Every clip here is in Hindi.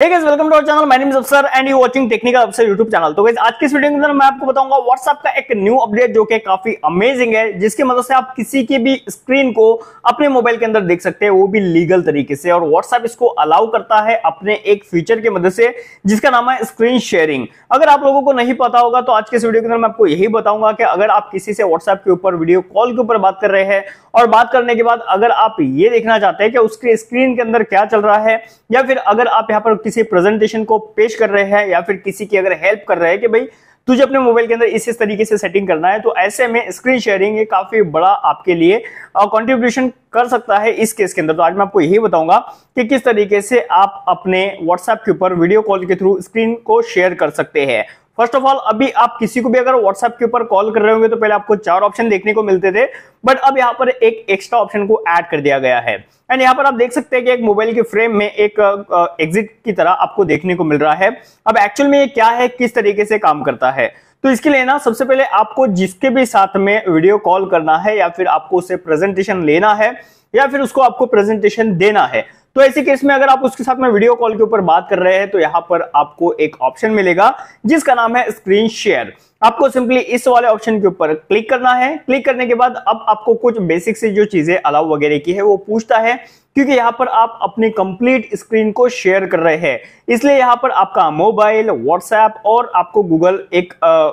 Hey guys, welcome to our channel. My and you watching Technical Afsar YouTube channel तो guys आज की इस वीडियो के अंदर मैं आपको बताऊँगा WhatsApp का एक न्यू अपडेट जो कि काफ़ी अमेजिंग है जिसकी मदद से आप किसी की भी स्क्रीन को अपने मोबाइल के अंदर देख सकते हैं वो भी लीगल तरीके से। और WhatsApp इसको अलाउ करता है अपने एक फीचर की मदद से जिसका नाम है स्क्रीन शेयरिंग अगर आप लोगों को नहीं पता होगा तो आज के इस वीडियो के अंदर मैं आपको यही बताऊँगा कि अगर आप किसी से व्हाट्सएप के ऊपर वीडियो कॉल के ऊपर बात कर रहे हैं और बात करने के बाद अगर आप ये देखना चाहते हैं कि उसके स्क्रीन के अंदर क्या चल रहा है या फिर अगर आप यहाँ पर किसी प्रेजेंटेशन को पेश कर रहे हैं या फिर किसी की अगर हेल्प कर रहे हैं कि भाई, तुझे अपने मोबाइल के अंदर इस इस तरीके से सेटिंग करना है तो ऐसे में स्क्रीन शेयरिंग ये काफ़ी बड़ा आपके लिए कंट्रीब्यूशन कर सकता है इस केस के अंदर। तो आज मैं आपको यही बताऊँगा कि किस तरीके से आप अपने व्हाट्सएप के ऊपर वीडियो कॉल के थ्रू स्क्रीन को शेयर कर सकते हैं। फ़र्स्ट ऑफ़ ऑल अभी आप किसी को भी अगर व्हाट्सएप के ऊपर कॉल कर रहे होंगे तो पहले आपको चार ऑप्शन देखने को मिलते थे बट अब यहाँ पर एक एक्स्ट्रा ऑप्शन को ऐड कर दिया गया है। एंड यहाँ पर आप देख सकते हैं कि एक मोबाइल के फ्रेम में एक एग्जिट की तरह आपको देखने को मिल रहा है। अब एक्चुअल में ये क्या है, किस तरीके से काम करता है? तो इसके लिए ना, सबसे पहले आपको जिसके भी साथ में वीडियो कॉल करना है, या फिर आपको उसे प्रेजेंटेशन लेना है, या फिर उसको आपको प्रेजेंटेशन देना है तो ऐसे केस में अगर आप उसके साथ में वीडियो कॉल के ऊपर बात कर रहे हैं तो यहाँ पर आपको एक ऑप्शन मिलेगा जिसका नाम है स्क्रीन शेयर आपको सिंपली इस वाले ऑप्शन के ऊपर क्लिक करना है। क्लिक करने के बाद अब आपको कुछ बेसिक से जो चीज़ें अलाउ वगैरह की है वो पूछता है क्योंकि यहाँ पर आप अपनी कंप्लीट स्क्रीन को शेयर कर रहे हैं। इसलिए यहाँ पर आपका मोबाइल व्हाट्सएप और आपको गूगल एक आ,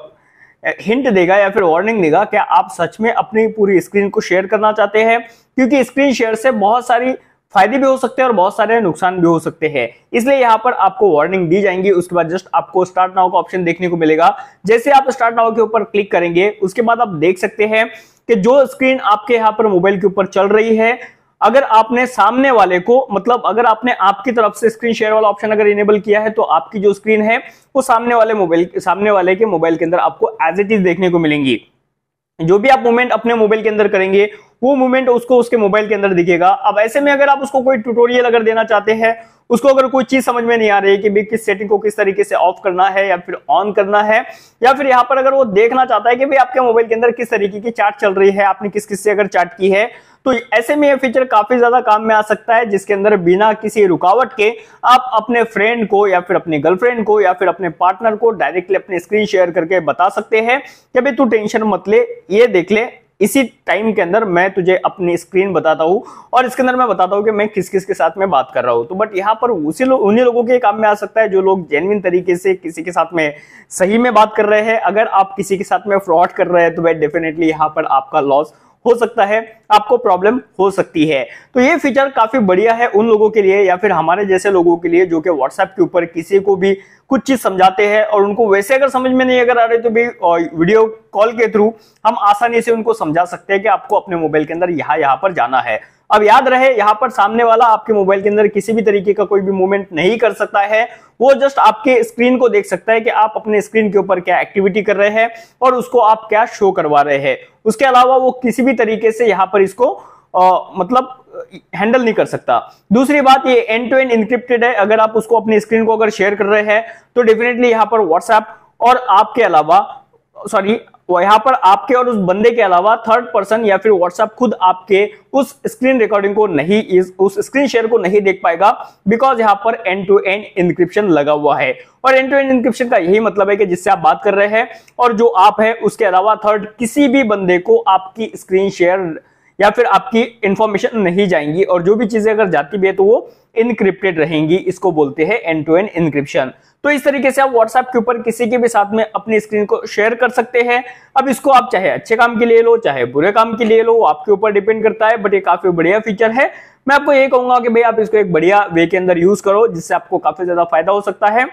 हिंट देगा या फिर वार्निंग देगा क्या आप सच में अपनी पूरी स्क्रीन को शेयर करना चाहते हैं क्योंकि स्क्रीन शेयर से बहुत सारी फ़ायदे भी हो सकते हैं और बहुत सारे नुकसान भी हो सकते हैं। इसलिए यहाँ पर आपको वार्निंग दी जाएँगी, उसके बाद जस्ट आपको स्टार्ट नाउ का ऑप्शन देखने को मिलेगा। जैसे आप स्टार्ट नाउ के ऊपर क्लिक करेंगे, उसके बाद आप देख सकते हैं कि जो स्क्रीन आपके यहाँ पर मोबाइल के ऊपर चल रही है, अगर आपने सामने वाले को मतलब अगर आपने आपकी तरफ़ से स्क्रीन शेयर वाला ऑप्शन अगर इनेबल किया है तो आपकी जो स्क्रीन है, वो सामने वाले मोबाइल सामने वाले के मोबाइल के अंदर आपको एज इट इज़ देखने को मिलेंगी। जो भी आप मूवमेंट अपने मोबाइल के अंदर करेंगे वो मूवमेंट उसको उसके मोबाइल के अंदर दिखेगा। अब ऐसे में अगर आप उसको कोई ट्यूटोरियल अगर देना चाहते हैं, उसको अगर कोई चीज़ समझ में नहीं आ रही है कि किस सेटिंग को किस तरीके से ऑफ़ करना है या फिर ऑन करना है, या फिर यहाँ पर अगर वो देखना चाहता है कि भाई आपके मोबाइल के अंदर किस तरीके की चार्ट चल रही है, आपने किस किस से अगर चार्ट की है तो ऐसे में ये फीचर काफ़ी ज़्यादा काम में आ सकता है, जिसके अंदर बिना किसी रुकावट के आप अपने फ्रेंड को या फिर अपने गर्लफ्रेंड को या फिर अपने पार्टनर को डायरेक्टली अपने स्क्रीन शेयर करके बता सकते हैं कि भाई तू टेंशन मत ले, ये देख ले इसी टाइम के अंदर मैं तुझे अपनी स्क्रीन बताता हूँ और इसके अंदर मैं बताता हूँ कि मैं किस किस के साथ में बात कर रहा हूँ। तो बट यहाँ पर उसी लोग उन्हीं लोगों के काम में आ सकता है जो लोग जेनविन तरीके से किसी के साथ में सही में बात कर रहे हैं। अगर आप किसी के साथ में फ्रॉड कर रहे हैं तो भाई डेफिनेटली यहाँ पर आपका लॉस हो सकता है आपको प्रॉब्लम हो सकती है। तो ये फीचर काफ़ी बढ़िया है उन लोगों के लिए या फिर हमारे जैसे लोगों के लिए जो कि व्हाट्सएप के ऊपर किसी को भी कुछ चीज़ समझाते हैं और उनको वैसे अगर समझ में नहीं अगर आ रहे तो भी वीडियो कॉल के थ्रू हम आसानी से उनको समझा सकते हैं कि आपको अपने मोबाइल के अंदर यहाँ यहाँ पर जाना है। अब याद रहे यहाँ पर सामने वाला आपके मोबाइल के अंदर किसी भी तरीके का कोई भी मूवमेंट नहीं कर सकता है। वो जस्ट आपके स्क्रीन को देख सकता है कि आप अपने स्क्रीन के ऊपर क्या एक्टिविटी कर रहे हैं और उसको आप क्या शो करवा रहे हैं। उसके अलावा वो किसी भी तरीके से यहाँ पर इसको आ, मतलब हैंडल नहीं कर सकता। दूसरी बात ये एंड टू एंड इनक्रिप्टेड है। अगर आप उसको अपनी स्क्रीन को अगर शेयर कर रहे हैं तो डेफिनेटली यहाँ पर व्हाट्सएप और आपके अलावा सॉरी यहाँ पर आपके और उस बंदे के अलावा थर्ड पर्सन या फिर व्हाट्सएप खुद आपके उस स्क्रीन रिकॉर्डिंग को नहीं इस, उस स्क्रीन शेयर को नहीं देख पाएगा बिकॉज़ यहाँ पर एंड टू एंड इंक्रिप्शन लगा हुआ है। और एंड टू एंड इंक्रिप्शन का यही मतलब है कि जिससे आप बात कर रहे हैं और जो आप है उसके अलावा थर्ड किसी भी बंदे को आपकी स्क्रीन शेयर या फिर आपकी इंफॉर्मेशन नहीं जाएँगी और जो भी चीज़ें अगर जाती भी है तो वो इनक्रिप्टेड रहेंगी, इसको बोलते हैं एंड टू एंड इनक्रिप्शन तो इस तरीके से आप व्हाट्सएप के ऊपर किसी के भी साथ में अपनी स्क्रीन को शेयर कर सकते हैं। अब इसको आप चाहे अच्छे काम के लिए लो, चाहे बुरे काम के लिए लो आपके ऊपर डिपेंड करता है बट ये काफ़ी बढ़िया फीचर है। मैं आपको ये कहूँगा कि भाई आप इसको एक बढ़िया वे के अंदर यूज़ करो, जिससे आपको काफ़ी ज़्यादा फ़ायदा हो सकता है।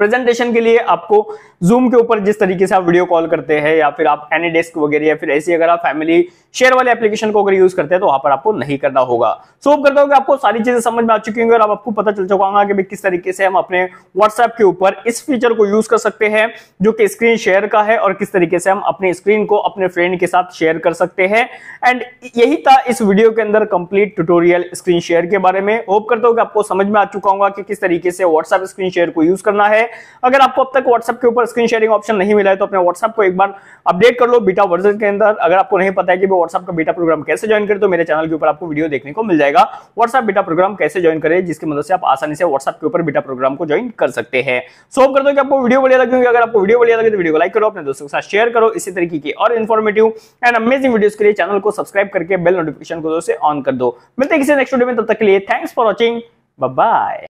प्रेजेंटेशन के लिए आपको जूम के ऊपर जिस तरीके से आप वीडियो कॉल करते हैं या फिर आप एनी डेस्क वगैरह या फिर ऐसी अगर आप फैमिली शेयर वाले एप्लीकेशन को अगर यूज़ करते हैं तो वहाँ पर आपको नहीं करना होगा। सो so, करता हूँ कि आपको सारी चीज़ें समझ में आ चुकी होंगी और आपको पता चल चुका होगा कि किस तरीके से हम अपने व्हाट्सएप के ऊपर इस फीचर को यूज़ कर सकते हैं जो कि स्क्रीन शेयर का है और किस तरीके से हम अपने स्क्रीन को अपने फ्रेंड के साथ शेयर कर सकते हैं। एंड यही था इस वीडियो के अंदर कंप्लीट ट्यूटोरियल स्क्रीन शेयर के बारे में। होप करता हूँ कि आपको समझ में आ चुका होगा कि किस तरीके से व्हाट्सएप स्क्रीन शेयर को यूज़ करना है। अगर आपको अब तक व्हाट्सएप के ऊपर स्क्रीन शेयरिंग ऑप्शन नहीं मिला है तो अपने व्हाट्सएप को एक बार अपडेट कर लो बीटा वर्जन के अंदर। अगर आपको नहीं पता है कि व्हाट्सएप का बीटा प्रोग्राम कैसे ज्वाइन करें तो मेरे चैनल के ऊपर आपको वीडियो देखने को मिल जाएगा। व्हाट्सएप बीटा प्रोग्राम कैसे ज्वाइन करें, जिसकी मदद से आप आसानी से व्हाट्सएप के ऊपर बीटा प्रोग्राम को ज्वाइन कर सकते हैं। सो कर दो आपको वीडियो बढ़िया लगे अगर आपको वीडियो बढ़िया लगे तो वीडियो को लाइक करो, अपने दोस्तों के साथ शेयर करो। इसी तरीके की और इन्फॉर्मेटिव एंड अमेजिंग वीडियोस के लिए चैनल को सब्सक्राइब करके बेल नोटिफिकेशन को ऑन कर दो। मिलते किसी नेक्स्ट वीडियो में, तब तक के लिए थैंक्स फॉर वॉचिंग बाय